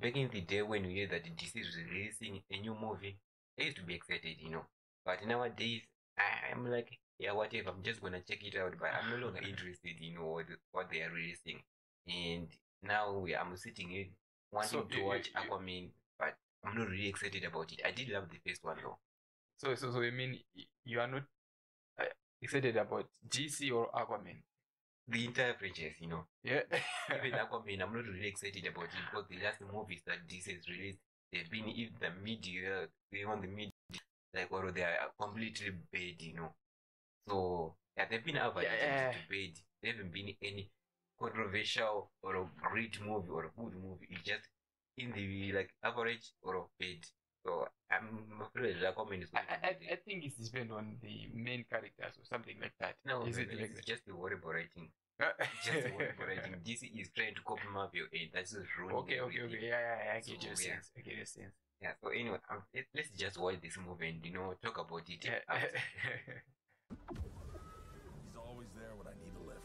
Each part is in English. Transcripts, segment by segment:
back in the day when we heard that DC is releasing a new movie, I used to be excited, you know. But nowadays, I, I'm like, yeah, whatever. I'm just gonna check it out, but I'm no longer interested, you know, what what they are releasing. And now we, I'm sitting here wanting So, to you- watch you- Aquaman, but I'm not really excited about it. I did love the first one though. So, so, so you mean you are not uh, excited about DC or Aquaman? The entire franchise, you know. Yeah. Even Aquaman, I'm not really excited about it because the last movies that DC has released, they've been mm. in the media, they on the media, like, or they are completely bad, you know. So, yeah, they've been average Yeah. to bad. There haven't been any controversial or a great movie or a good movie. It's just in the like average or bad. So, I'm afraid Aquaman is I, I, I think it's depend on the main characters or something like that. no, is it like it's just the horrible writing. Just the horrible writing. DC is trying to copy Marvel, and that's just ruining okay, okay, everything. okay. Yeah, yeah, yeah. I get So, your yeah. sense. I get your sense. Yeah, so anyway, um, let, let's just watch this movie and you know talk about it. Yeah. after. He's always there when I need a lift.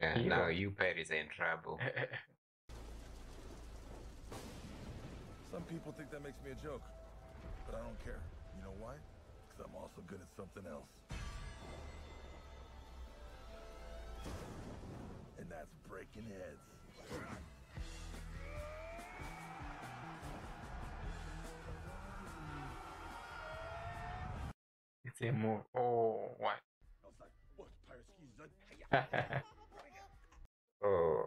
yeah, Yeah. now you Paris are in trouble. Some people think that makes me a joke, but I don't care. You know why? Because I'm also good at something else. And that's breaking heads. it's a move. Oh, what? Outside. What? Pirate skis? Oh,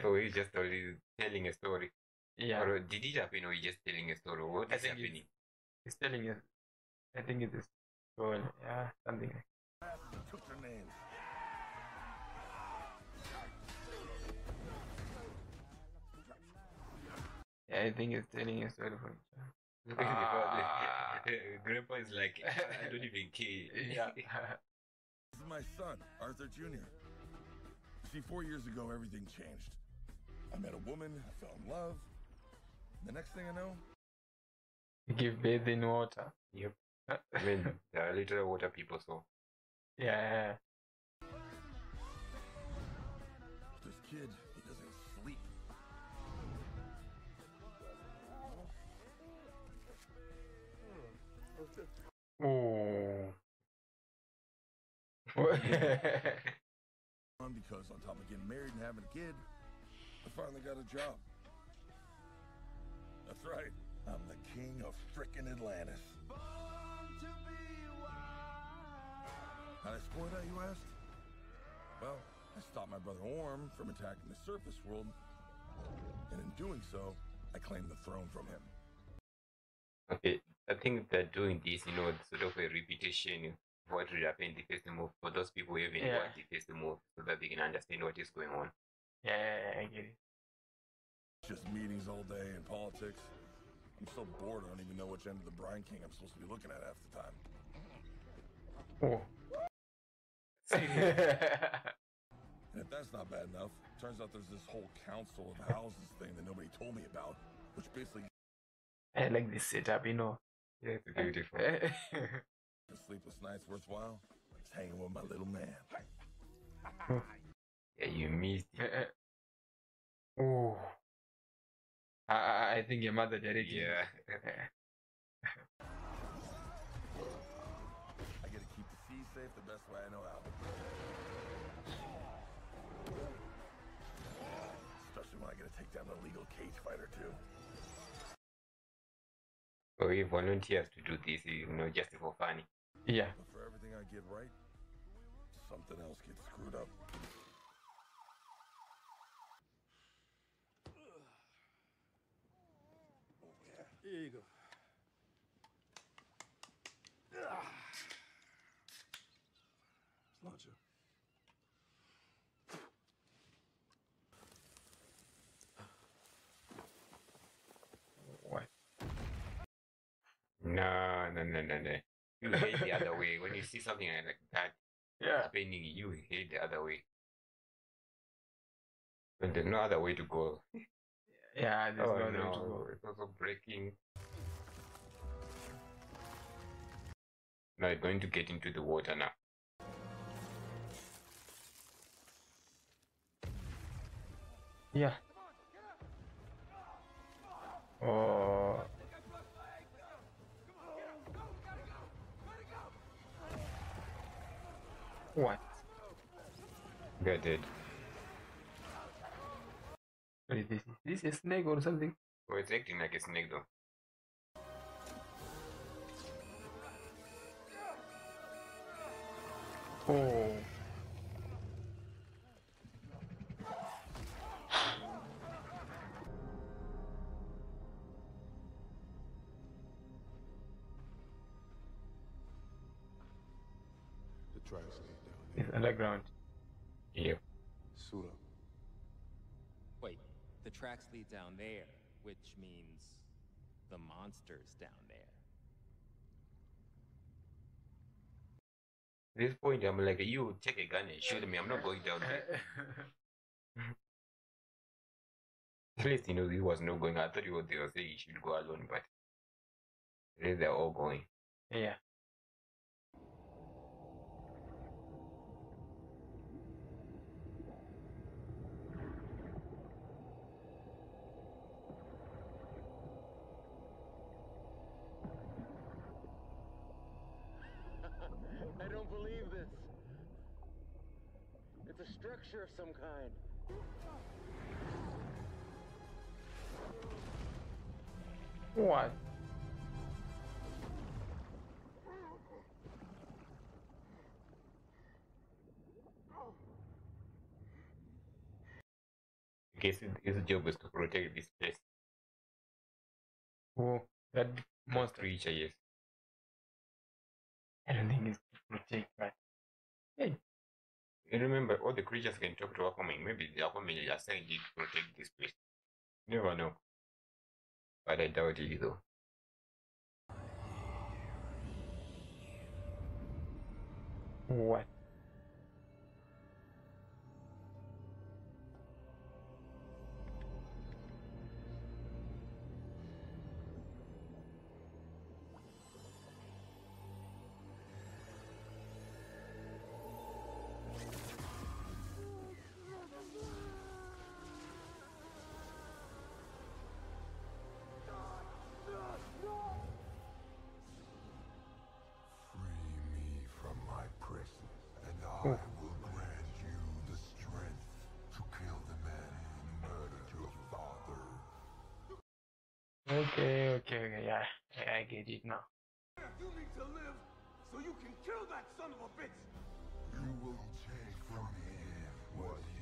so he's just only telling a story. yeah. Or did it happen or he just telling a story? What I is happening? He's telling you. I think it is. Well, yeah, something. like- Asses that took their names. Yeah, I think it's telling a story for himself. Because Ah. Grandpa is like, I don't even care. Yeah. This is my son, Arthur Jr. See, four years ago, everything changed. I met a woman, I fell in love. The next thing I know, Give birth in water. Yep. I mean, there are little water people, so Yeah. this kid, he doesn't sleep. Oh. on because on top of getting married and having a kid, I finally got a job. That's right. I'm the king of frickin' Atlantis. How'd I score that, you asked? Well, I stopped my brother Orm from attacking the surface world, and in doing so, I claimed the throne from him. Okay, I think they're doing this, you know, sort of a repetition of what will happen in the first move for those people who haven't Yeah. watched the first move so that they can understand what is going on. yeah, I get it. Just meetings all day and politics. I'm so bored I don't even know which end of the Brine King I'm supposed to be looking at half the time. Oh. And if that's not bad enough, turns out there's this whole council of houses thing that nobody told me about, which basically I like this setup, you know. Yeah, it's beautiful. the sleepless nights worthwhile. It's hanging with my little man. yeah, you missed it. oh. I, I- I think your mother did it. Yeah. I gotta keep the sea safe the best way I know how. Down the legal cage fighter too. So he volunteers to do this, you know, just for fun. Yeah. But for everything I get right, something else gets screwed up. Here you go. no, no, no, no, no. You hate the other way. When you see something like that yeah. happening, you hate the other way. But there's no other way to go. Yeah, there's oh, no other way to go. It's also breaking. Now you're going to get into the water now. Yeah. Oh. What? Got it. What is this? Is this a snake or something? Oh, it's acting like a snake though. Oh. Underground. Yeah. Suit up. Wait, the tracks lead down there, which means the monster's down there. At this point, I'm like, you take a gun and shoot me. I'm not going down there. At least, you know, he was not going. I thought he was, they were saying he should go alone, but at they're all going. yeah. I don't believe this. It's a structure of some kind. What? I guess his- his job is to protect this place. Oh, that monster. Creature, yes. I don't think it's to protect, but hey, And remember, all the creatures can talk to Aquaman. Maybe the Aquaman is assigned to protect this place. Never know. But I doubt it though. what? And I will grant you the strength to kill the man who murdered your father. Okay, okay, okay, yeah, I I get it now. You need to live so you can kill that son of a bitch. You will take from him what he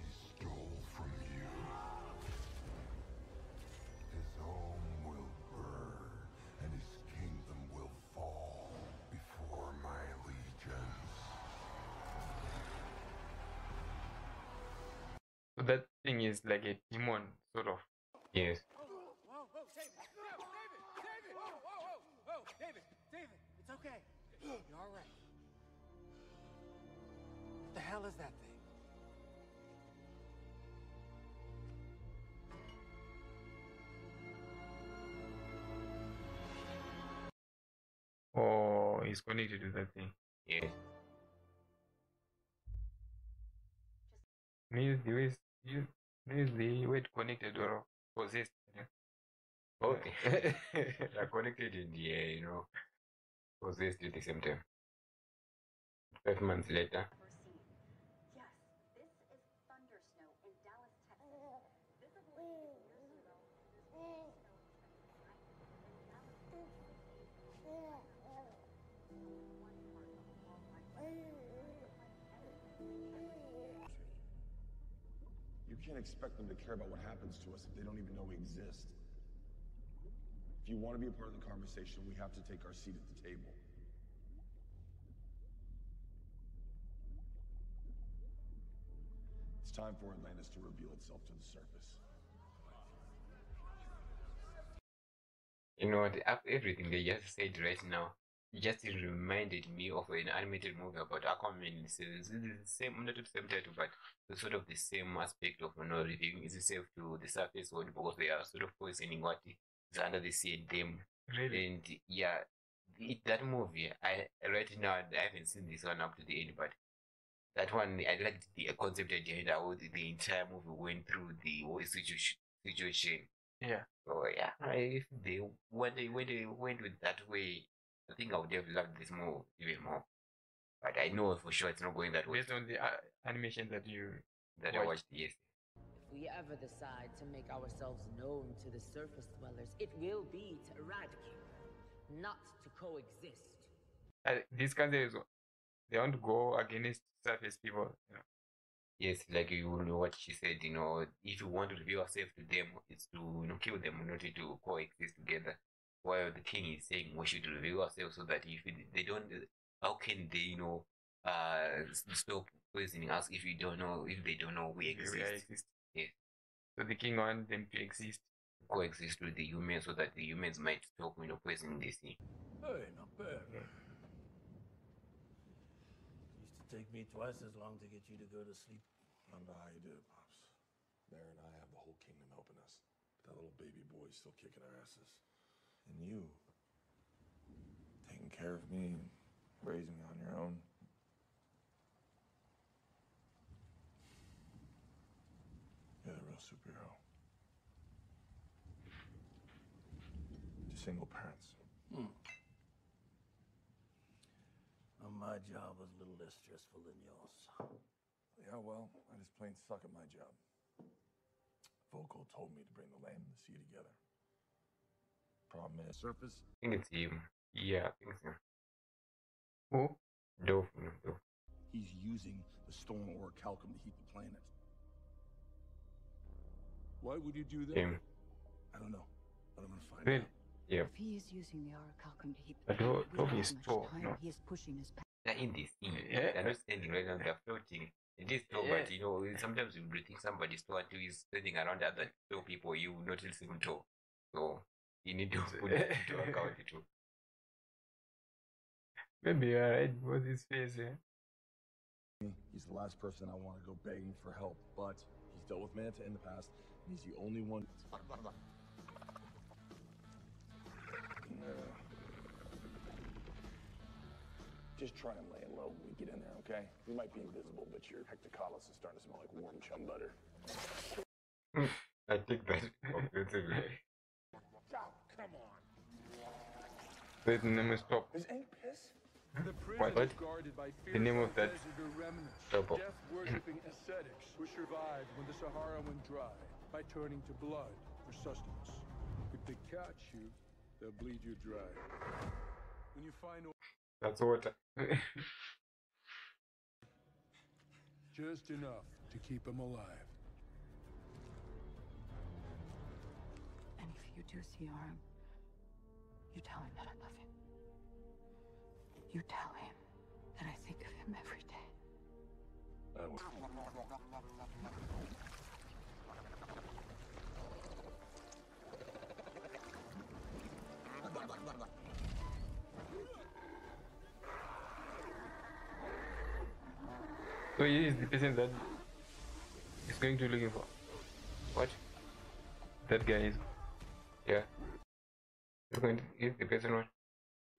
thing is like a demon, sort of. Yes. David! David! It's okay. You're all right. What the hell is that thing? Oh, he's connected to do that thing. Yes. Means the way you means the way connected or possessed. Yeah. Okay. They're connected in yeah, you know. Possessed at the same time. Five months later. Can't expect them to care about what happens to us if they don't even know we exist. If you want to be a part of the conversation, we have to take our seat at the table. It's time for Atlantis to reveal itself to the surface. You know, af- everything they just said right now just reminded me of an animated movie about Aquaman. It's, it's the same, not the same title, but the sort of the same aspect of you know, revealing itself to the surface world because they are sort of poisoning what is under the sea and them. Really? And yeah, it, that movie, I right now I haven't seen this one up to the end, but that one I liked the concept behind how the, the entire movie went through the situation. Situation. Yeah. So yeah, if they when they when they went with that way, I think I would have loved this more even more. But I know for sure it's not going that way. Based on the uh, animation that you That I watched. yesterday. If we ever decide to make ourselves known to the surface dwellers, it will be to eradicate, not to coexist. Uh, these countries they want to go against surface people. You know. Yes, like you know what she said, you know, if you want to reveal yourself to them, it's to you know kill them, not to coexist together. While the king is saying we should reveal ourselves so that if they don't, how can they, you know, uh, stop poisoning us if you don't know, if they don't know we We exist, are exist. Yes. So the king wants them to exist. coexist with the humans so that the humans might stop, you know, poisoning the sea. Hey, not bad. Used to take me twice as long to get you to go to sleep. I don't know how you did it, Pops. Mera and I have the whole kingdom helping us. But that little baby boy's still kicking our asses. And you, taking care of me, and raising me on your own. You're the real superhero. To single parents. Hmm. Well, my job was a little less stressful than yours. Yeah, well, I just plain suck at my job. Vulko told me to bring the land and the sea together. Problem is, surface, I think it's you. Yeah, I think so. Who? Dove, no, Dove. He's using the stolen ore calcum to heat the planet. Why would you do that? Him. I don't know, but I'm gonna find Really? out. Yeah. If he is using the orichalcum to heat But the planet Dove- Dove without is much tall, time, no? he is pushing his They're in this scene. Yeah. They're not standing right now, they're floating. It is tall, but you know, sometimes you would think somebody's tall until he's standing around other tall people, you notice him tall. So you need to put it into account too. Maybe you're right. What's his face? Yeah. he's the last person I want to go begging for help, but he's dealt with Manta in the past, and he's the only one. Just try and lay it low when we get in there, okay? You might be invisible, but your hectocotylus is starting to smell like warm chum butter. I think that offensively. come on. Wait, the name is Top. Is Ink piss? The What? prison is guarded by The name of that double. death-worshipping ascetics who survived when the Sahara went dry by turning to blood for sustenance. If they catch you, they'll bleed you dry. When you find That's water. just enough to keep them alive. And if you do see Orm, you tell him that I love him. You tell him that I think of him every day. I will. So he is the person that is going to looking for. What? That guy is. Yeah. He's he's the person one.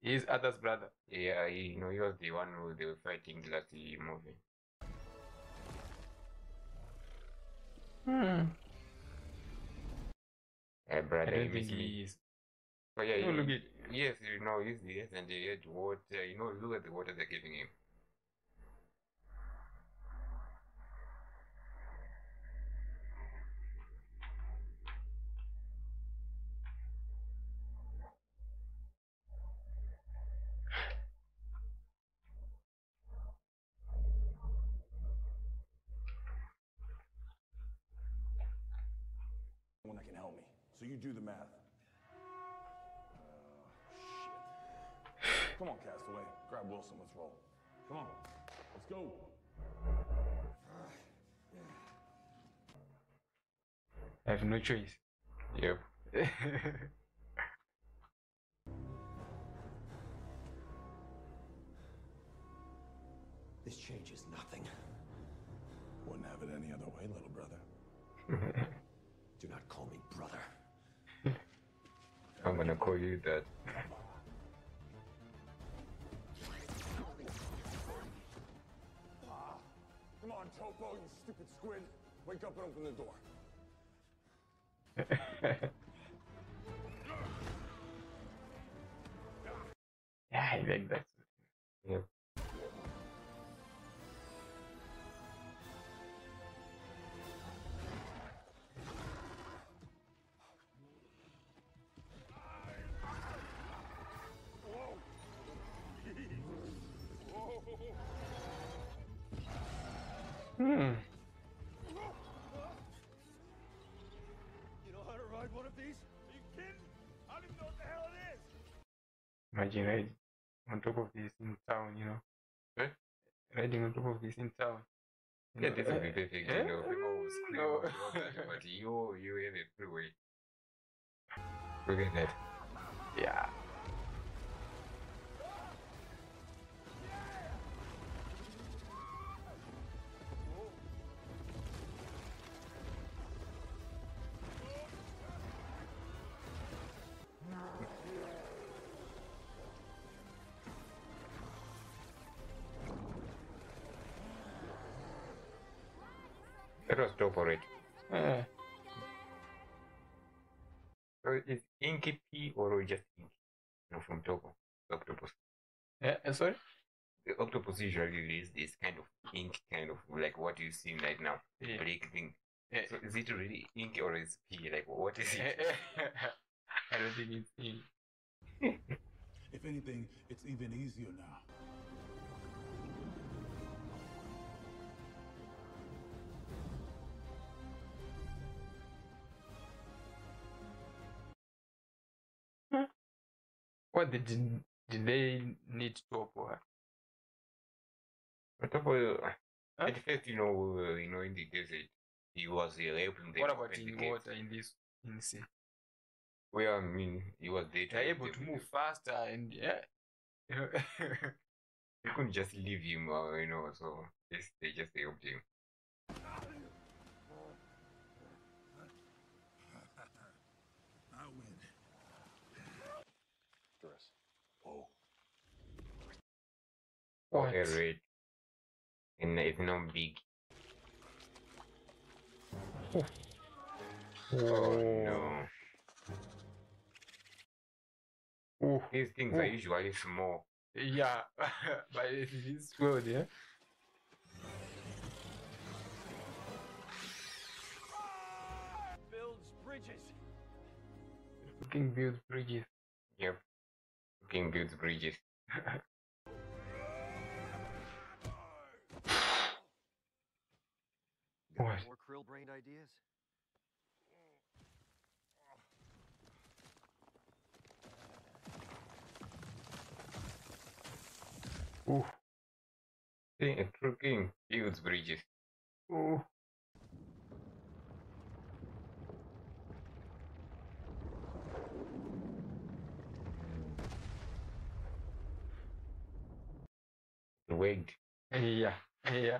He is Arthur's brother. Yeah, he, you know, he was the one who they were fighting the last movie. Hmm. Yeah, brother, you don't think he is. Oh yeah, No, he- look at yes, you know, he's the yes, and he had water. You know, look at the water they're giving him. Can help me. So you do the math. Uh, shit. Come on, Castaway. Grab Wilson. Let's roll. Come on. Let's go. I have no choice. Yep. This changes nothing. Wouldn't have it any other way, little brother. Do not call me brother. I'm gonna call you that. Come on, Topo, you stupid squid. Wake up and open the door. yeah, I like that. Yeah. Hmm. You know how to ride one of these? Are you kidding? I don't even know what the hell it is. Imagine riding on top of this in town, you know. Eh? Riding on top of this in town. Yeah, this would be eh, perfect, eh, you know. People will scream no. about that, but you, you have a freeway. Look at that. Yeah. That was dope already. Eh, So is Inky P or just Ink? No, from Topo. Octopus. eh, eh, sorry? The octopus usually release this kind of ink, kind of like what you see right now, the Yeah. black thing. Eh, So is it really ink or is P? Like what is it? eh, I don't think it's in. If anything, it's even easier now. What did, did they need to offer? But Topo, uh, at first, you know, uh, you know, in the desert, he was uh, helping them What about the in gates. water in this in sea? Well, I mean, he was there They're able to move faster and yeah. You know, They couldn't just leave him, uh, you know, so they, they just helped him. I win. Dress. Oh. Oh, What? a. And it's not big. Oh no. Ooh. These things are Ooh. usually small. Yeah, but it is good, yeah. Builds bridges. Fucking build bridges. Yep. King builds bridges. What? more krill brained ideas? Ooh. See, a true king builds bridges. Ooh. Wigged. Yeah, yeah.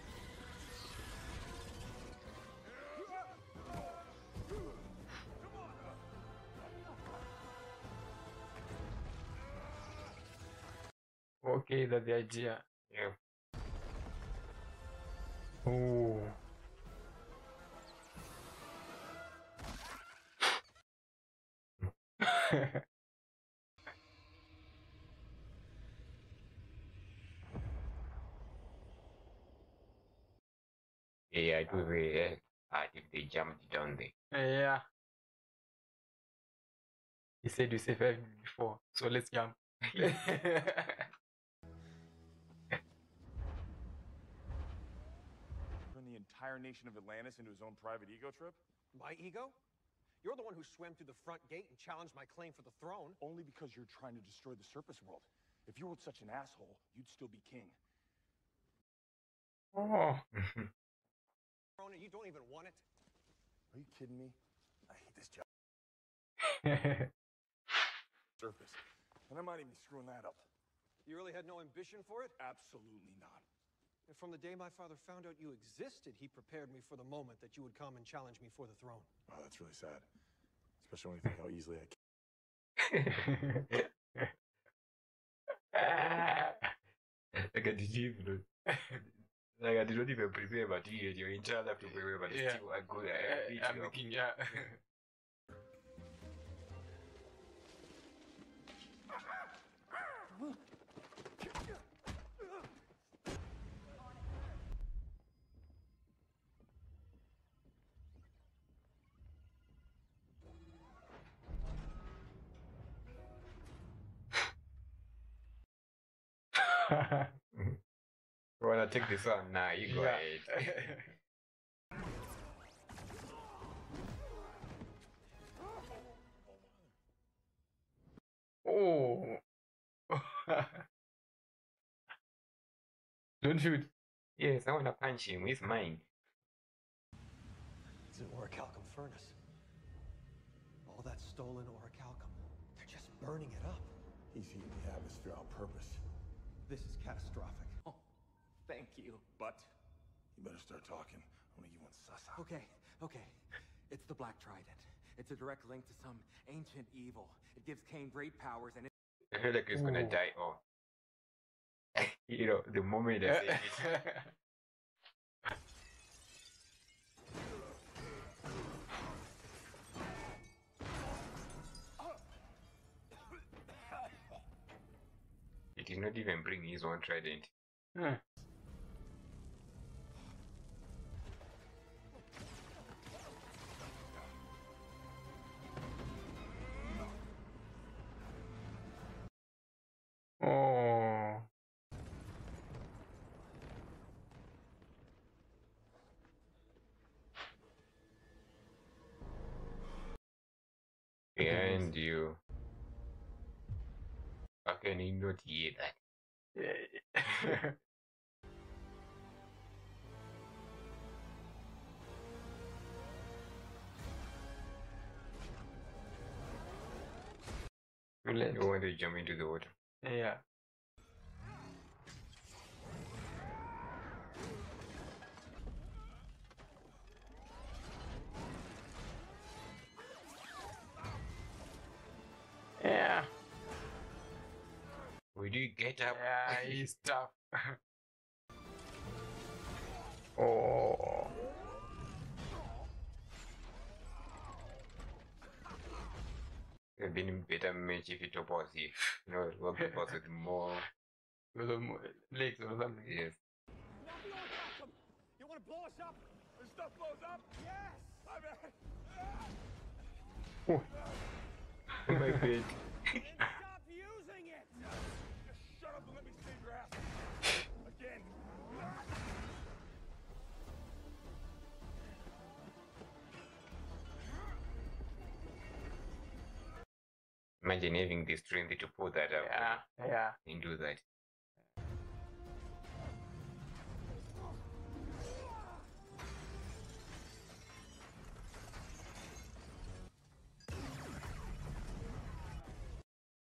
okay, that's the idea. Yeah. Ooh. Yeah, it would be uh, hard if they jumped down there. yeah. He said you survived before, so let's jump. entire nation of Atlantis into his own private ego trip? My ego? You're the one who swam through the front gate and challenged my claim for the throne. Only because you're trying to destroy the surface world. If you weren't such an asshole, you'd still be king. oh. Throne you don't even want it. Are you kidding me? I hate this job. surface. And I might even be screwing that up. You really had no ambition for it? Absolutely not. And from the day my father found out you existed, he prepared me for the moment that you would come and challenge me for the throne. Oh, that's really sad. Especially when you think how easily I can. like I didn't even like I did not even prepare material. You're in charge of to prepare, but Yeah. still I go I beat I'm you making yeah. Take this one? Nah, you go Yeah. ahead. oh. Don't shoot. Yes, I wanna punch him. He's mine. It's an orichalcum furnace. All that stolen orichalcum, they're just burning it up. He's heating the atmosphere on purpose. This is catastrophic. Oh, thank you. But You better start talking. I'm gonna give one sus out. Okay, okay. It's the Black Trident. It's a direct link to some ancient evil. It gives Kane great powers and it I feel like he's gonna Ooh. die off. Oh. you know, the moment I say it. He did not even bring his own trident. Huh. Can he not hear? Yeah. You want to jump into the water. Yeah. Get up? Yeah, he's tough. oh. It would have been a better match if it was if you know work was with more With the mo- legs or something. yes. Not! You want to blow us up? This stuff blows up? Yes! I bet. Oh. My god. Imagine having the strength to pull that up Yeah, yeah. and do that.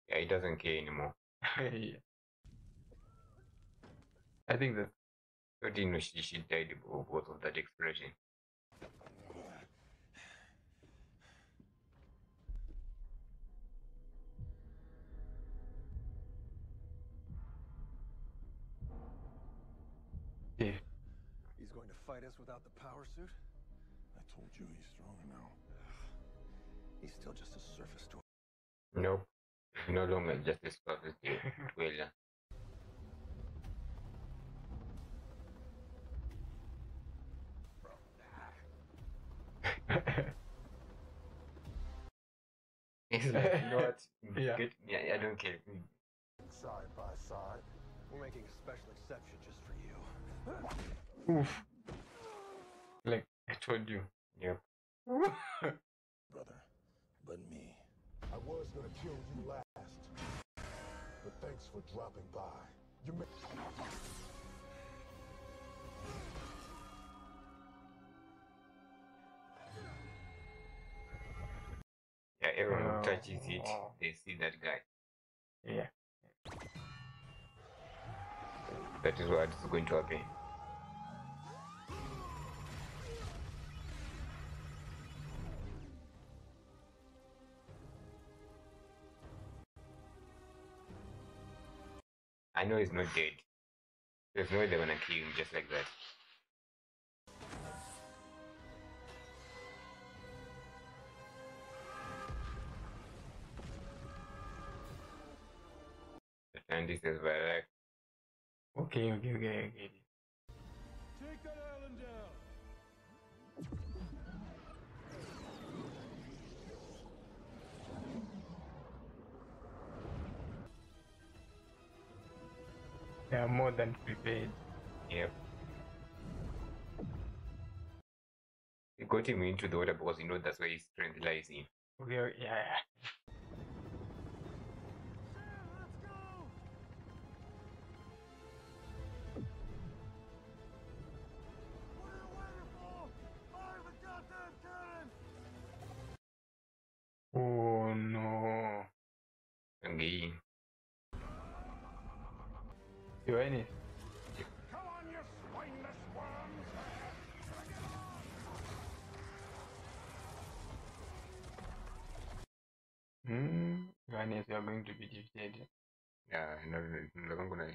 Yeah, he doesn't care anymore. yeah. I think that So didn't know she, she died because of that expression. Fight us without the power suit? I told you he's stronger now. He's still just a surface to Nope. No longer just a surface dweller. He's like, you know what? Yeah. Get, yeah, I don't care. Mm. Side by side. We're making a special exception just for you. Oof. Like I told you. Yep. Brother. But me. I was gonna kill you last. But thanks for dropping by. You may Yeah, everyone who touches it, they see that guy. Yeah. That is what is going to happen. I know he's not dead. There's no way they're gonna kill him just like that. And this is where like Okay, okay, okay, okay. They are more than prepared. Yep. You got him into the water because you know that's where his strength lies in. We are, yeah, yeah. Oh no. Again. You any? Come on, you spineless worms! Hmm. Yohannes, you are going to be defeated. Yeah, no, no, no, I'm gonna.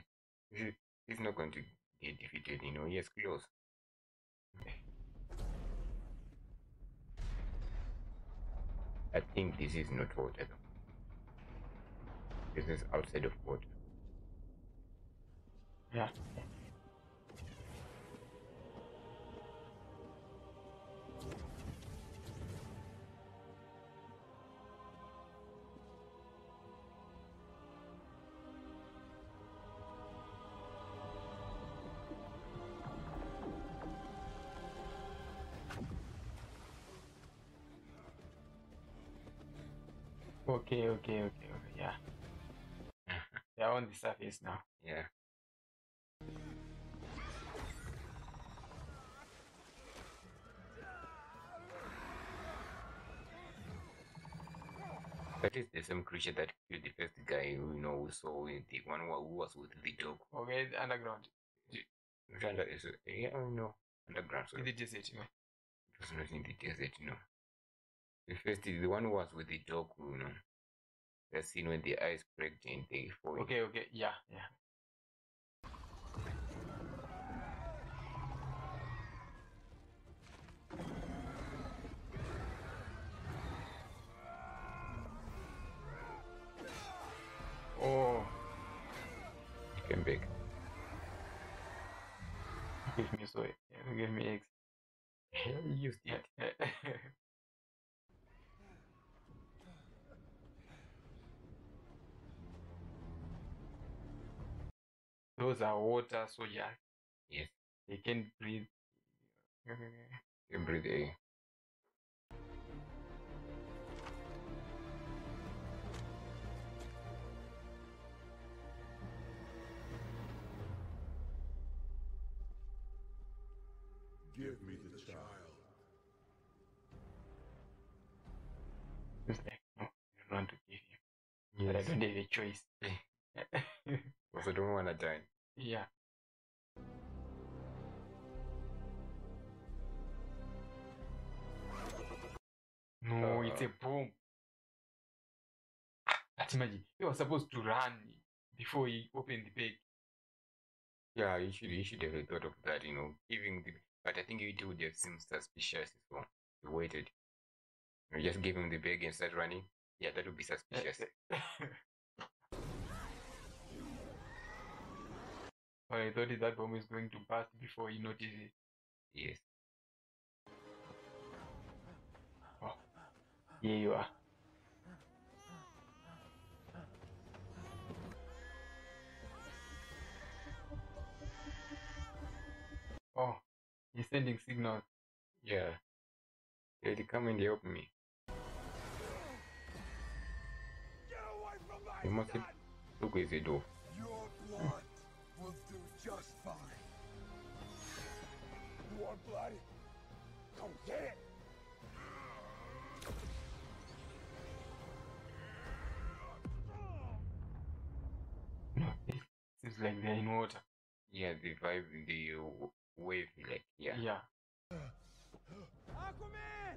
He's not going to get defeated, you know. He is close. I think this is not water though. This is outside of water. Yeah. Okay, okay, okay, okay, yeah. They're on the surface now. Yeah. That is the same creature that killed the first guy you know we saw with the one who was with the dog. Okay, the underground. Not under- is it- Yeah, know. Underground. So In the desert, know. it was not in the desert, know. The first is the one who was with the dog, you know. The scene when the eyes cracked and they fall. Okay, okay, yeah, yeah. give me soy. Give me eggs. He used it. Those are water soldiers. Yes. They can breathe. You can breathe air. I don't have a choice. Also, don't want to die. yeah. No, uh. it's a bomb. But imagine, he was supposed to run before he opened the bag. Yeah, you should you should have thought of that, you know, giving the but I think it would have seemed suspicious so he waited. You just give him the bag and start running. Yeah, that would be eh, suspicious. But eh. I thought that bomb is going to burst before he noticed it. Yes. Oh, here you are. Oh, he's sending signals. Yeah. They come and help me. You must have look where they do. Your blood will do just fine. You want blood? Come get it! Seems like they're in water. Yeah, the vibe, the uh, wave, like yeah. Yeah. Aquaman!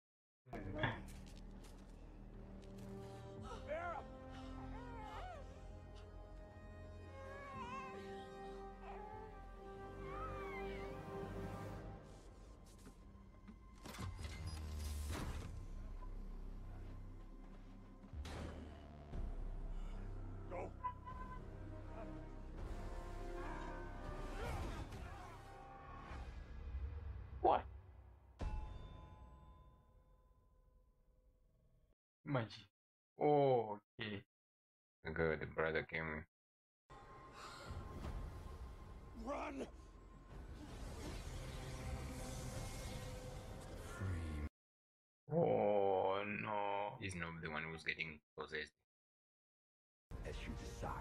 Imagine. Oh, okay. Good, the brother came. Run! Oh, no. He's not the one who's getting possessed. As you decide.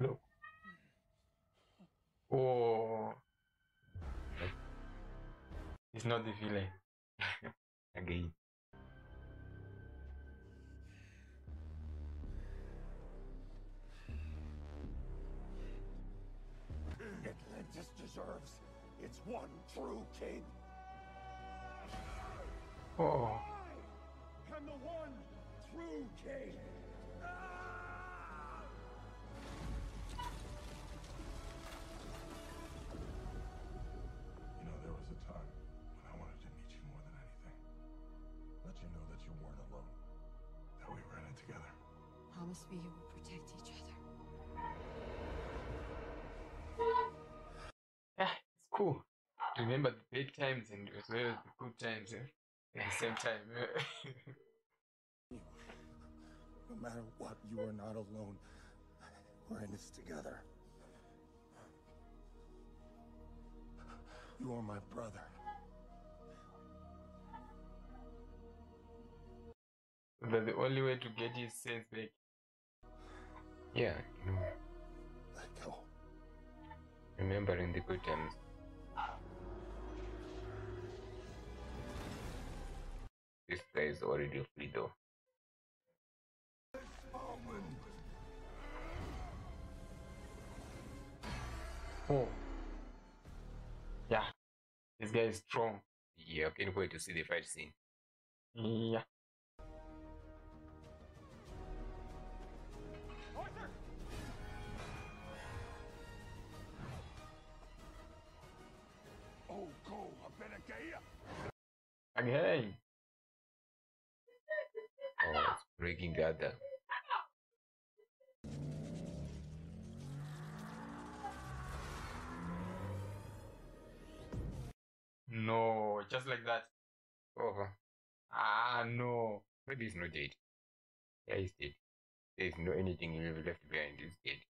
Look. Oh. He's not the villain. Again. Atlantis deserves its one true king. Oh. I'm the one true king! Ah! You know, there was a time Let you know that you weren't alone. That we were in it together. Promise me you will protect each other. Yeah, it's cool. Remember the bad times and as well as the good times eh? at the same time. No matter what, you are not alone. We're in this together. You are my brother. But the only way to get his sense back. Yeah, you know, Let go. remembering the good times. This guy is already free though. Oh. Yeah. This guy is strong. Yeah, I can't wait to see the fight scene. Yeah. Oh, go, Abenigeia! Again. Oh, it's breaking the. No, just like that. Oh, Ah, no. maybe he's not dead. Yeah, he's dead. There's no anything left behind. He's dead.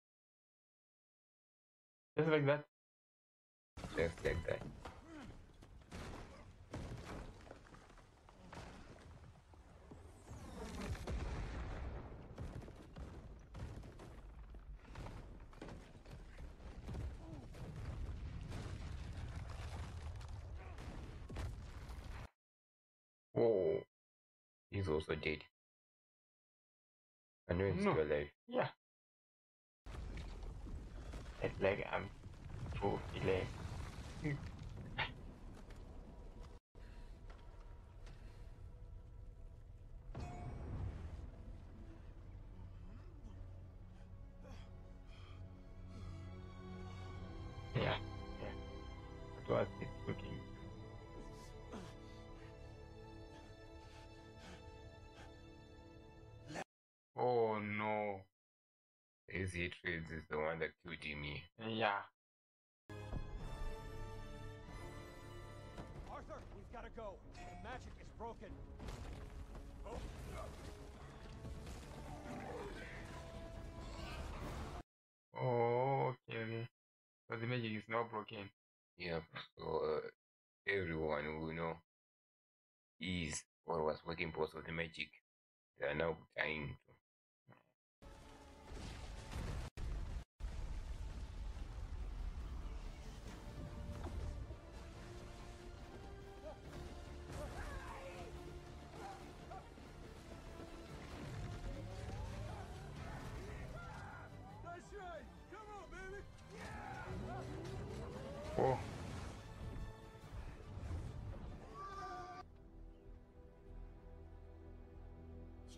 Just like that. Just like that. Oh, he's also dead. I know he's No. still alive. Eh? Yeah. It's like I'm too delayed. Hmm. Is the one that killed me. Yeah. Arthur, we've got to go. The magic is broken. Oh. Oh, okay. So the magic is not broken. Yeah, so uh, everyone who know is or was working parts of the magic. They are now dying. to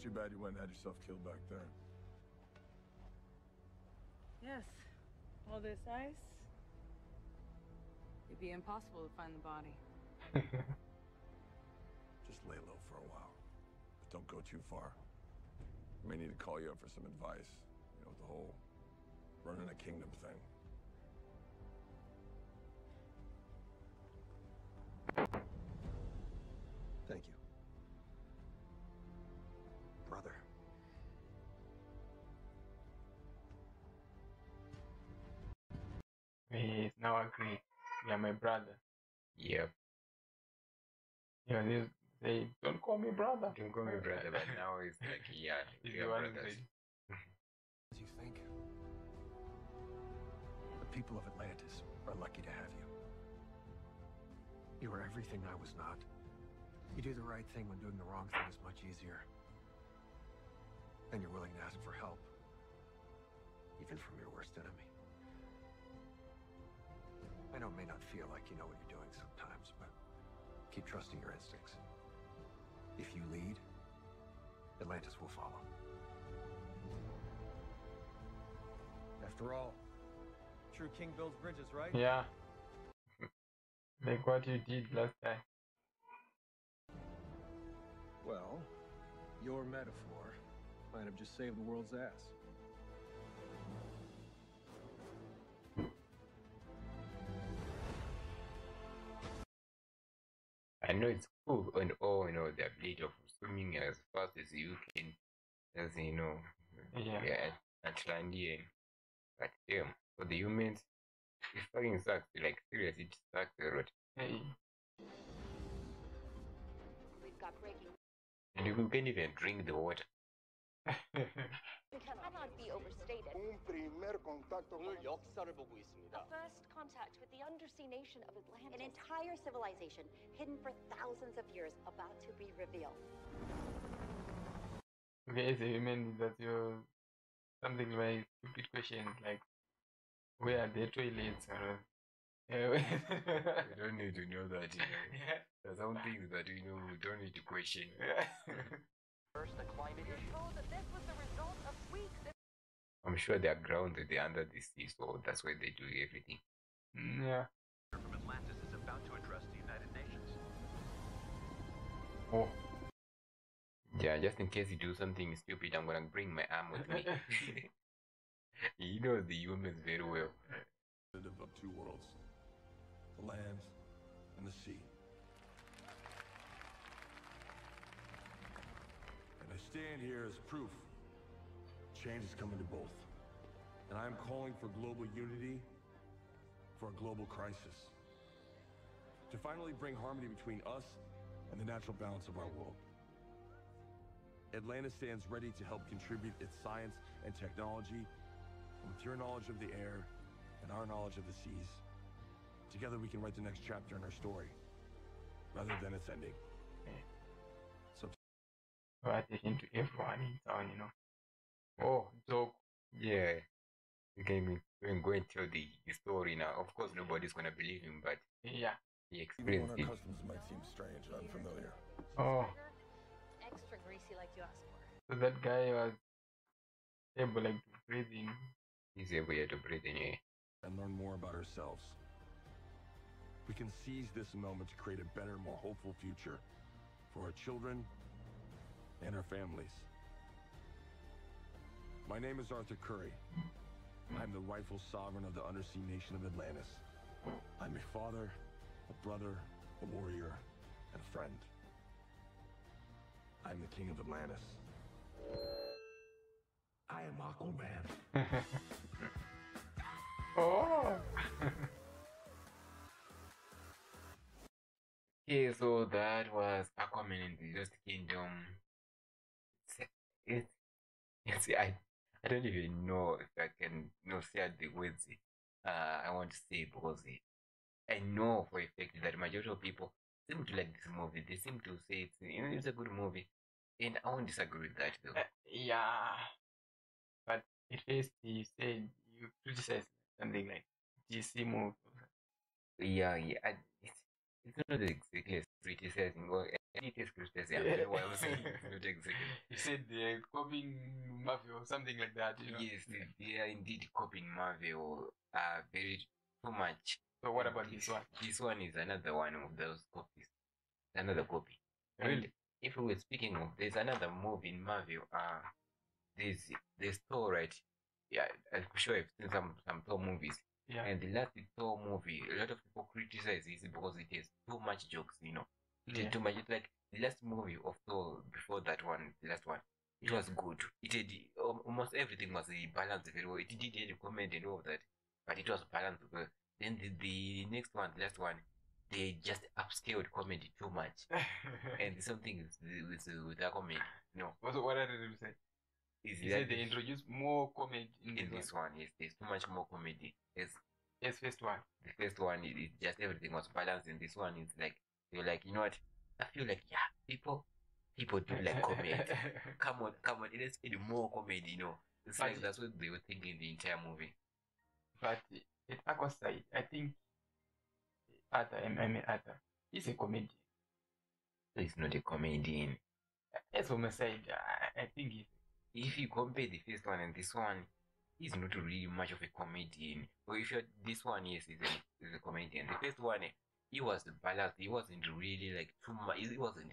too bad you went and had yourself killed back there. Yes. All this ice. It'd be impossible to find the body. Just lay low for a while. But don't go too far. I may need to call you up for some advice. You know, the whole running a kingdom thing. He is now agreed. You are my brother. Yep. Yeah, they say, don't call me brother. Don't call me brother, but now it's like, yeah, He's we the are one who brothers. said, As you think. The people of Atlantis are lucky to have you. You are everything I was not. You do the right thing when doing the wrong thing is much easier. And you're willing to ask for help. Even from your worst enemy. I know it may not feel like you know what you're doing sometimes, but keep trusting your instincts. If you lead, Atlantis will follow. After all, true king builds bridges, right? Yeah. like what you did last time. Well, your metaphor might have just saved the world's ass. I know it's cool and all, you know, the ability of swimming as fast as you can, as you know, Yeah. yeah Atlantean. But damn, for the humans, it fucking sucks. Like, seriously, it sucks a lot. Hey. We've got breaking. And you can't even drink the water. It cannot be overstated. Un primer contacto con A first contact with the undersea nation of Atlantis. An entire civilization hidden for thousands of years about to be revealed. Okay, so you mean that you something like stupid questions like where are the toilets or you don't need to know that. You know. There's some things that you know we don't need to question. First, the climate issue. that this was the result of weeks I'm sure they're grounded they're under the sea, so that's why they do everything. Mm, yeah. from Atlantis is about to address the United Nations. Oh. Yeah, just in case you do something stupid, I'm gonna bring my arm with me. he knows the humans very well. Of two worlds. The land and the sea. Stand here as proof. Change is coming to both. And I'm calling for global unity for a global crisis. To finally bring harmony between us and the natural balance of our world. Atlantis stands ready to help contribute its science and technology. With your knowledge of the air and our knowledge of the seas, together we can write the next chapter in our story, rather than its ending. So So I take into everyone in town, you know. Oh, joke. Yeah. You can even- even go and tell the, the story now. Of course, nobody's gonna believe him, but Yeah. he even when experienced our it. customs might seem strange and unfamiliar, Oh, extra greasy like you asked for. so that guy was able like to breathe in. He's able to breathe in here. and learn more about ourselves. We can seize this moment to create a better, more hopeful future for our children and our families. My name is Arthur Curry. I'm the rightful sovereign of the undersea nation of Atlantis. I'm a father, a brother, a warrior, and a friend. I'm the king of Atlantis. I am Aquaman. oh! okay, so that was Aquaman in the Lost Kingdom it's, it's, it's I, I don't even know if I can you know, say the words uh, I want to say because I know for a fact that majority of people seem to like this movie. They seem to say it's, you know, it's a good movie, and I won't disagree with that though. Uh, yeah, but at least he said you criticized something like DC movie. Yeah, yeah. I, it's, not exactly criticizing. Well, it is criticizing. I don't know why I'm saying it's not exactly. You said they're copying Marvel or something like that. You know? Yes, they, they are indeed copying Marvel uh, very too much. So what about this one? This one is another one of those copies. Another copy. Really? And if we were speaking of, there's another movie in Marvel. Uh, there's there's Thor, right? Yeah, I'm sure I've seen some some Thor movies. Yeah. And the last Thor movie, a lot of people criticize it because it has too much jokes. You know, it Yeah. too much. It's like the last movie of Thor before that one, the last one. It was good. It had almost everything was uh, balanced very well. It did have comedy and all of that, but it was balanced well. Then the, the next one, the last one, they just upscaled comedy too much. and the same thing is the- with uh, with Aquaman. No, What, what did you say? Is He said they introduced more comedy in, in this one. one? Yes, there's too much more comedy. Yes, Yes, first one. the first one is it just everything was balanced. In this one, it's like you're like, you know what? I feel like yeah, people people do like comedy. come on, come on, let's get more comedy. You know, it's But- like that's what they were thinking the entire movie. But at Aqua side, I think Arthur, I mean Arthur, he's a comedian. It's not a comedian. As my side, I, I think he's if you compare the first one and this one, he's not really much of a comedian. Or if you're this one, yes, he's a, he's a comedian. The first one, eh, he was balanced. He wasn't really like too much. He wasn't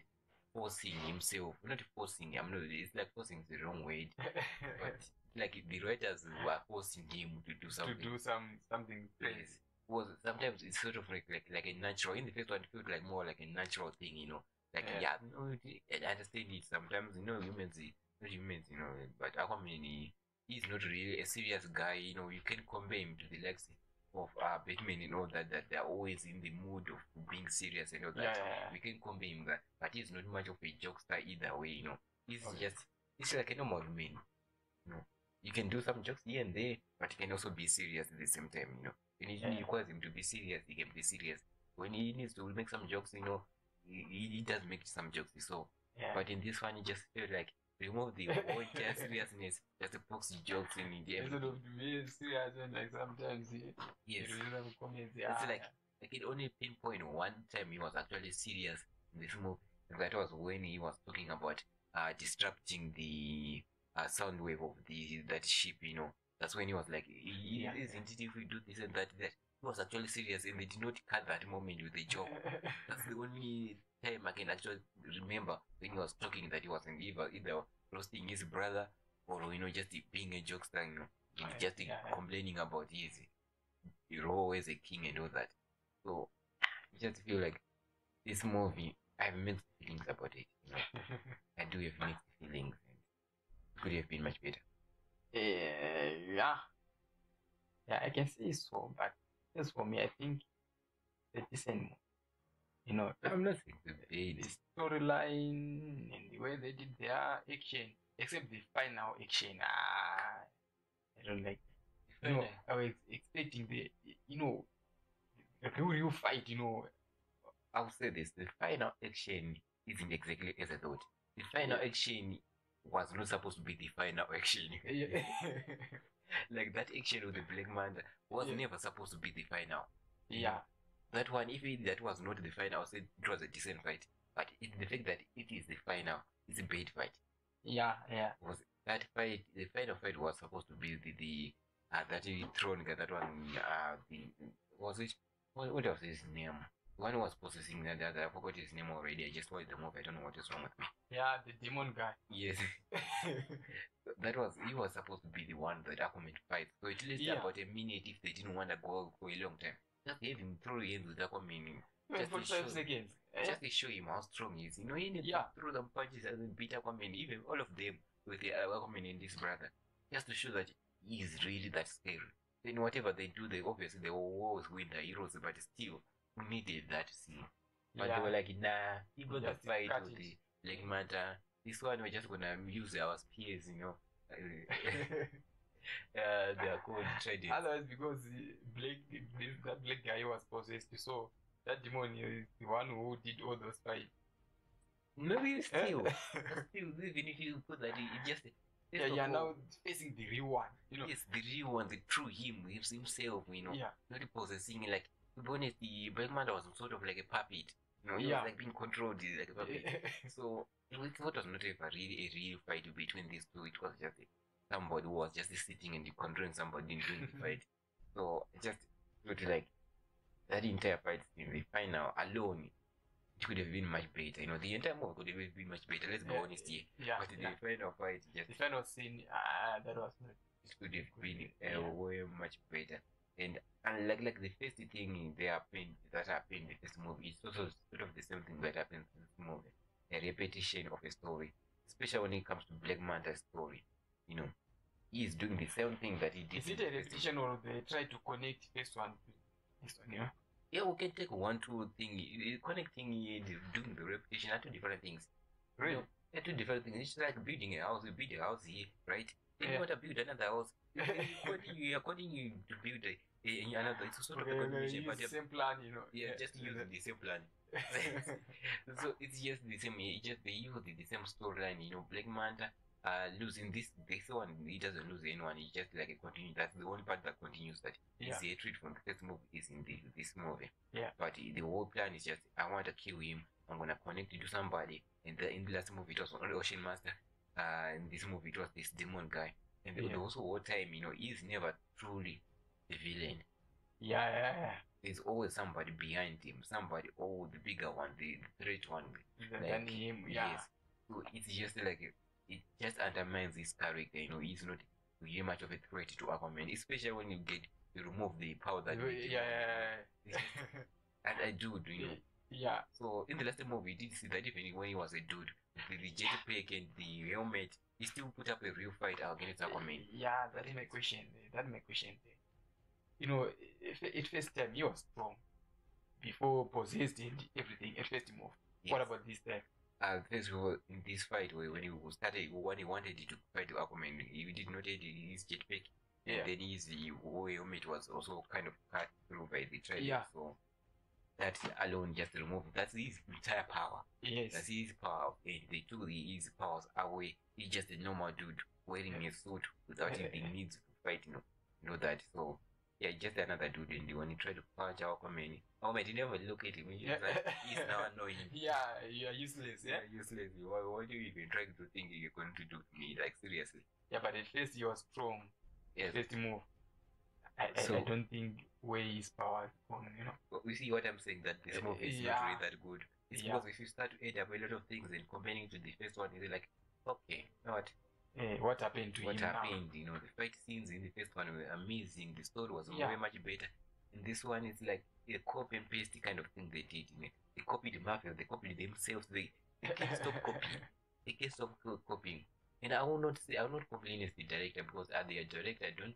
forcing himself. Not forcing. I'm not. It's like forcing the wrong word. but like the writers were forcing him to do something to do some something. Yes. Was sometimes it's sort of like, like like a natural. In the first one, it felt like more like a natural thing, you know. Like Yeah. yeah, no, I understand it. Sometimes you know humans, humans, you know. But Aquaman, he, he's not really a serious guy. You know, you can compare him to the likes of uh, Batman and all that. That they're always in the mood of being serious and all that. Yeah, yeah, yeah. We can compare him that, but he's not much of a jokester either way. You know, he's Okay. just he's like a normal man. You know, you can do some jokes here and there, but you can also be serious at the same time. You know, when it Yeah. requires him to be serious, he can be serious. When he needs to make some jokes, you know, he, he- does make some jokes. So, Yeah. but in this one, he just feel like remove the whole entire seriousness, just to post jokes in the Instead of being serious and like sometimes he, Yes. really have comedy. It's Ah, like like it only pinpoint one time he was actually serious in this movie. That was when he was talking about uh disrupting the uh sound wave of the that ship, you know. That's when he was like, "I- Yeah. isn't it if we do this and that that he was actually serious and they did not cut that moment with a joke. That's the only time I can actually remember when he was talking that he wasn't either either roasting his brother or you know just being a jokester, you know, and Yeah, just yeah. complaining about his role as a king and all that. So I just feel like this movie I have mixed feelings about it. You know, I do have mixed feelings and it could have been much better. Yeah. Yeah, I can say so, but as for me, I think a decent. You know, I'm not saying the the storyline and the way they did their action, except the final action. Ah, I don't like. You know, I was expecting the, you know, the real fight. You know, I'll say this: the final action isn't exactly as I thought. The final action was not supposed to be the final action. Yeah. like that action with the Black Manta was Yeah. never supposed to be the final. yeah, That one, if it, that was not the final, I would say it was a decent fight. But it, the fact that it is the final, it's a bad fight. yeah, yeah. Was that fight? The final fight was supposed to be the the uh, that he thrown guy. That one, uh, the was it? What, what was his name? One was possessing the other. I forgot his name already. I just watched the movie. I don't know what is wrong with me. Yeah, the demon guy. Yes, that was he was supposed to be the one that Aquaman fights. So at least Yeah. about a minute if they didn't want to go for a long time. Just have him throw hands with Aquaman. Just to 45 show, seconds. Eh? just to show him how strong he is. You know, he needs Yeah. to throw them punches and beat Aquaman. Even all of them with the uh, Aquaman and his brother. Just to show that he is really that scary. Then whatever they do, they obviously they will always win the heroes, but still needed that scene. But they were like, nah, you got the Just fight with the Black Manta. This one we're just gonna use our spears, you know. uh, they are called tridents. Otherwise, because Blake, this, that Blake guy was possessed, so that demon is the one who did all those fights. Maybe still, still, even if you put that, it just Yeah, you're all, now facing the real one. You know. Yes, the real one, the true him, himself, you know. Yeah. Not possessing, like, to be the Black was sort of like a puppet. You know, he Yeah. was like being controlled like a puppet. so, it was, it was not ever really a real fight between these two. It was just somebody was just sitting and controlling somebody and doing the fight. So, it just felt like that entire fight in the final alone, it could have been much better. You know, the entire movie could have been much better. Let's be Yeah, honest here. yeah, But yeah. the final fight just The final scene, ah, that was not. it could have been uh, Yeah. way much better. And and like like the first thing that happened that happened in this movie, it's also sort of the same thing that happens in this movie. A repetition of a story. Especially when it comes to Black Manta's story. You know. He is doing the same thing that he did. Is it a repetition or they try to connect first one to this one? You know? Yeah, we can take one, two thing. Connecting it, doing the repetition are two different things. You know, they're two different things. It's like building a house. You build a house here, right? Then you Yeah. want to build another house. You continue, you're continuing to build a, a, another. It's sort of Okay, okay, continuation, use but the same plan, you know. Yeah, Yeah, just yeah. using the same plan. so it's just the same. It just they use the, the same storyline. You know, Black Manta uh losing this this one. He doesn't lose anyone. He just like a continue. That's the only part that continues. That his Yeah. hatred from the first movie is in the this movie. Yeah. But the the whole plan is just I want to kill him. I'm gonna connect to somebody. And the in the last movie it was only Ocean Master. Uh, in this movie it was this demon guy. And the, Yeah. the also whole time, you know, he's never truly the villain. Yeah, yeah, yeah. There's always somebody behind him, somebody, oh, the bigger one, the, the threat one. Than- than him, yeah. Yes. So it's just like, it just undermines his character, you know, he's not really much of a threat to Aquaman, especially when you get, you remove the power that Yeah, give yeah, yeah, And I do, do you know? Yeah. So in the last movie, you did see that even when he was a dude, with the jetpack and the helmet, he still put up a real fight against Aquaman. Yeah, that's my question. That's my question. there. You know, if at first time he was strong before possessed and everything. At first move. What Yes. about this time? uh, first of all, in this fight, where when he was started, when he wanted to fight the Aquaman, he did not have his jetpack, Yeah. and then his helmet was also kind of cut through by the trident. Yeah. So that alone just removed that's his entire power. Yes. That's his power, and they took his powers away. He's just a normal dude wearing a suit without eh, even the needs to fight. You know, you know that. So yeah, just another dude, in and when he tried to punch Aquaman, Aquaman he never look at him. He's Yeah. like, he's now annoying. Yeah, you are useless. Yeah. Yeah, useless. Why, why do you even try to think you're going to do to me? Like, seriously. Yeah, but at least you're strong. Yes. First move. I, I, I don't think where his power is gone, you know. But you see what I'm saying? That this Uh, movie is not really that good. It's Yeah. because if you start to add up a lot of things and comparing it to the first one, you're like, okay, you know what? Eh, what happened to what him now? happened? You know, the fight scenes in the first one were amazing. The story was Yeah. way much better. In this one, it's like a copy and paste kind of thing they did. You know? They copied Marvel, they copied themselves. They, they can't stop copying. They can't stop copying. And I will not say I will not complain as the director because as the director, I don't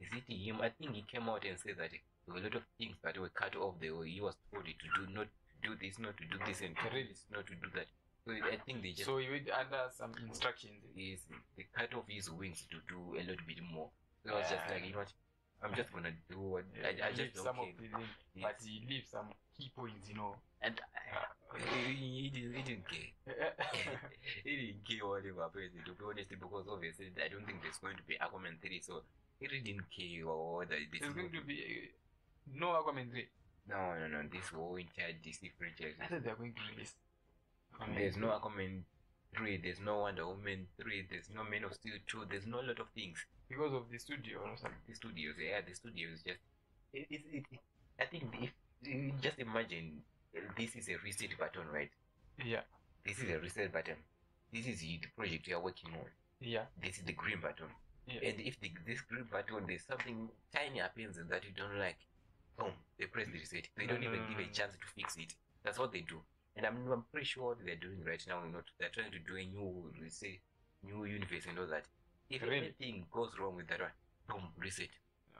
is it him? I think he came out and said that there were a lot of things that were cut off there. He was told to do not to do this, not to do this, and to do this, not to do that. So I think they just So he went under some instructions. is they cut off his wings to do a little bit more. So I was just like, you know what? I'm just gonna do what I, I just some care. of the things, but he leaves some key points, you know. And he, he, didn't, he didn't care. he didn't care whatever happened, to be honest, because obviously I don't think there's going to be Aquaman 3, so he really didn't care or this There's going to be uh, no Aquaman 3. No, no, no, this whole entire DC franchise. I thought they're going to release. Aquaman There's no 3. Aquaman 3, there's no Wonder Woman 3, there's no Man of Steel 2, there's no lot of things. Because of the studio or something. The studios, yeah, the studios just. It, it, it, I think if just imagine this is a reset button, right? Yeah. This is a reset button. This is the project you are working on. Yeah. This is the green button. Yeah. And if the, this green button, there's something tiny happens that you don't like, boom, they press the reset. They don't no, even no, give no, a chance to fix it. That's what they do. And I'm, I'm pretty sure what they're doing right now. You know, they're trying to do a new, say, new universe and all that. If Really? anything goes wrong with that one, boom, reset.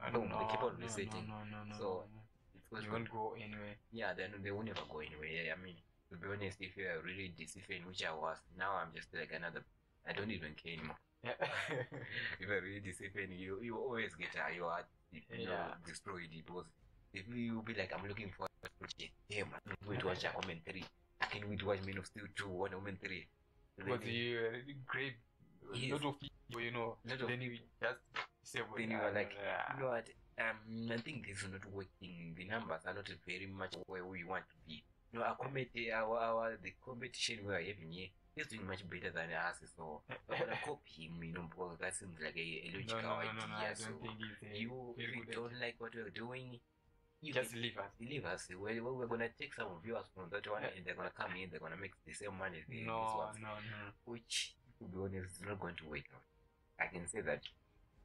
Uh, boom, no, they keep on no, resetting. no, no, no, so no, no. it's Because You won't go anywhere. Yeah, then they will never go anywhere. Yeah, I mean, to be honest, if you are really deceiving, which I was, now I'm just like another. I don't even care anymore. Yeah. if I really deceiving, you you always get uh, your heart you know, Yeah. destroyed because if you be like I'm looking for a project, damn, I can't wait to watch a Omen three. I wait to watch Man of Steel two, one Omen three. Because you already grab a Yes. lot of people, you know. Lot of- then you just say, well, then you are like, you know what? Um, I think this is not working. The numbers are not very much where we want to be. You know, our committee, our, our the competition we are having here is doing much better than us. So we're gonna copy him. You know, because that seems like a, a logical no, no, idea. no, no, I so don't think it's a you, if you don't like what we're doing, you Just leave us. Leave us. Well, we're gonna take some viewers from that one, and they're gonna come in. They're gonna make the same money as the, No, no, no. Which, to be honest, is not going to work out. I can say that.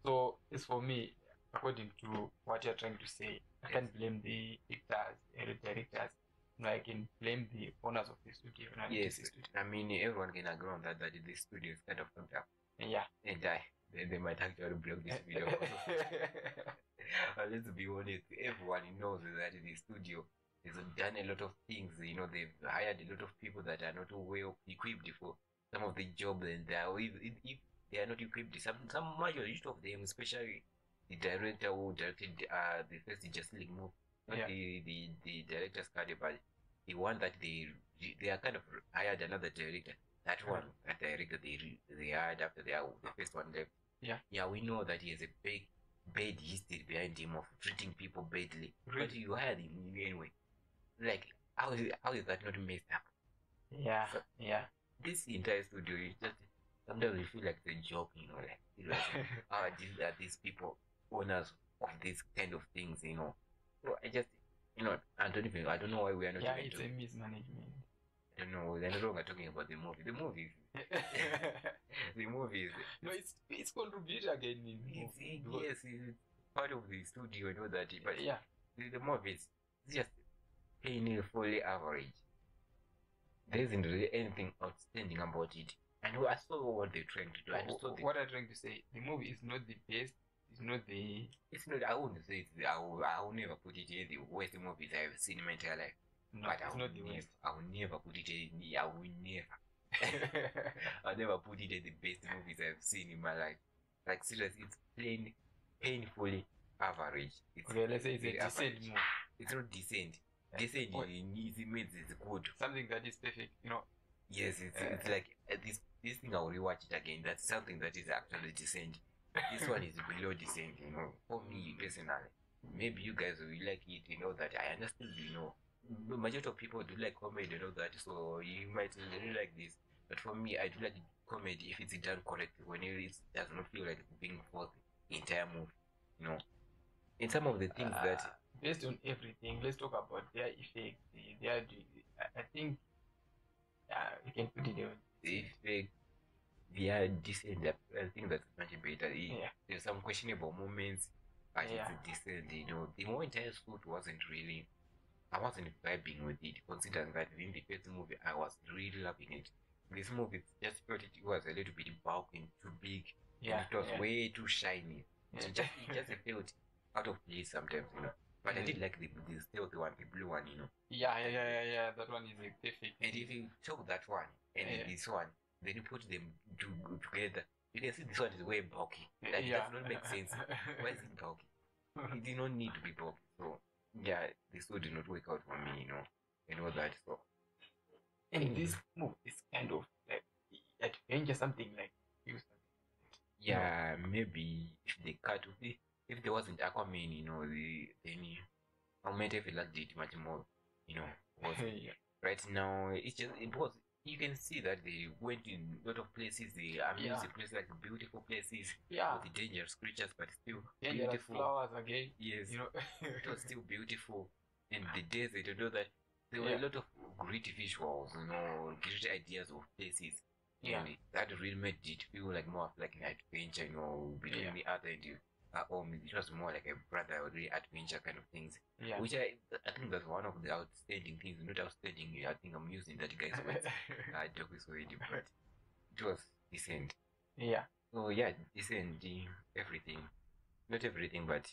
So it's for me, according to what you're trying to say, I can't blame the actors the directors. No, I can blame the owners of the studio. the Yes, DC studio. I mean everyone can agree on that that the studio is kind of fucked up. Yeah. And I, they, they might actually block this video. but let's be honest, everyone knows that in the studio has done a lot of things. You know, they've hired a lot of people that are not well equipped for some of the jobs, and they are if, if, they are not equipped, some some majority of them, especially the director who directed uh, the first Justice League movie, not Yeah. the, the the director's cut, but the one that they they are kind of hired another director. That one, that director they they hired after they are, the first one left. Yeah. Yeah, we know that he has a big bad history behind him of treating people badly. But you hired him anyway. Like how is how is that not messed up? Yeah, yeah. This entire studio is just sometimes you feel like it's a joke, you know, like seriously, how are these are these people owners of these kind of things, you know. So I just you know, I don't even I don't know why we are not yeah, even it's a mismanagement. Know, they're no longer talking about the movie. The movie the movie is no, it's it's contributed again in it's, it- yes, it's part of the studio and all that, but Yeah. the, the movie is just painfully average. There isn't really anything outstanding about it. And I saw what they're trying to do. I saw the, what I'm trying to say, the movie is not the best. It's not the. it's not, I wouldn't say it's, the- I will, I will never put it in the worst movies I've seen in my entire life. No, but I will, never. I will never put it in, I will never. I'll never put it in the best movies I've seen in my life. Like seriously, it's plain, painfully average. It's Okay, let's say it's a decent average. movie. It's not decent. Decent What? it needs it means it's good. Something that is perfect, you know. Yes, it's Uh, it's like uh, this this thing I'll rewatch it again. That's something that is actually decent. This one is below decent, you know. For me personally, maybe you guys will like it, you know that I understand, you know. The majority of people do like comedy and all that, so you might really like this. But for me, I do like comedy if it's done correctly. When it does not feel like being forced the entire movie, you know. In some of the things that Uh, based on everything, let's talk about their effect. Their, I think, uh, you can put it on. if they they are decent, I I think that's much better. It- Yeah. There's some questionable moments, but Yeah. it's decent. You know, the whole entire suit wasn't really. I wasn't vibing with it, considering that in the first movie I was really loving it. This movie just felt it was a little bit bulky too big. and Yeah, it was yeah. way too shiny. Yeah. It just it just felt out of place sometimes, you know. But I did like the the stealthy one, the blue one, you know. Yeah, yeah, yeah, yeah, yeah. That one is a perfect. And if you took that one and Yeah. this one, then you put them to, together, you can see this one is way bulky. Yeah. That does not make sense. Why is it bulky? It did not need to be bulky. So yeah, this would did not work out for me, you know, and all that. So And hmm. this move is kind of like adventure, something like you. yeah, maybe if they cut if, if there wasn't Aquaman, you know, the then I might have liked it much more, you know. Yeah. Right now, it's just it was. You can see that they went in a lot of places. They are Yeah. places like beautiful places. Yeah. with the dangerous creatures, but still Dangerous beautiful. flowers again. Yes, You know. it was still beautiful. And the desert, you know that there were Yeah. a lot of great visuals, you know, great ideas of places. Yeah. And that really made it feel like more like an adventure, you know, between Yeah. the other and you. Uh, um, it was more like a brotherly adventure kind of things. Yeah. Which I, I think that's one of the outstanding things. Not outstanding. I think I'm using that guy's words. I joke with already, but it was decent. Yeah. So yeah, decent. Everything, not everything, but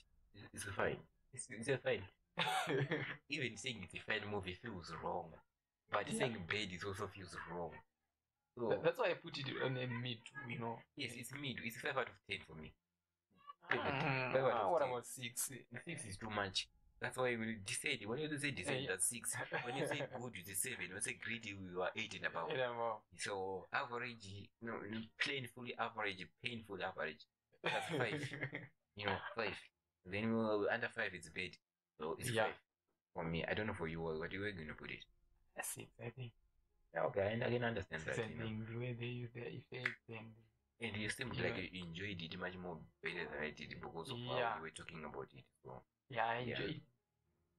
it's fine. It's, it's a fine. even saying it's a fine movie feels wrong. But Yeah. saying bad is also feels wrong. So That's why I put it on a mid, you know. yes, it's mid. It's five out of ten for me. Mm, Five out of what 10. about six? Six is too much. That's why we decide. When you say decide, that's six. When you say good, you say seven. When you say greedy, you are eight and above. Eight and above. So average, no, painfully average, painful average. That's five. you know, five. Then uh, under five is bad. So it's Yeah. five for me. I don't know for you. What you were gonna put it? That's it, I think. Yeah, okay, and I can understand It's that. You know. the way they use their effects and And you seemed Yeah. like you enjoyed it much more better than I did because of Yeah. how we were talking about it. So yeah, I Yeah.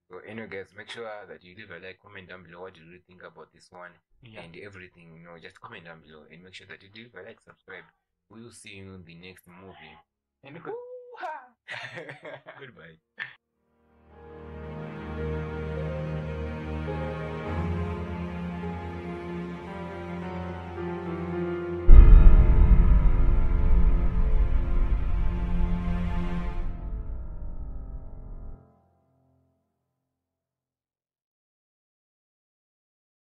So anyway guys, make sure that you leave a like, comment down below what do you think about this one Yeah. and everything, you know, just comment down below and make sure that you leave a like, subscribe. We'll see you in the next movie. And! Goodbye.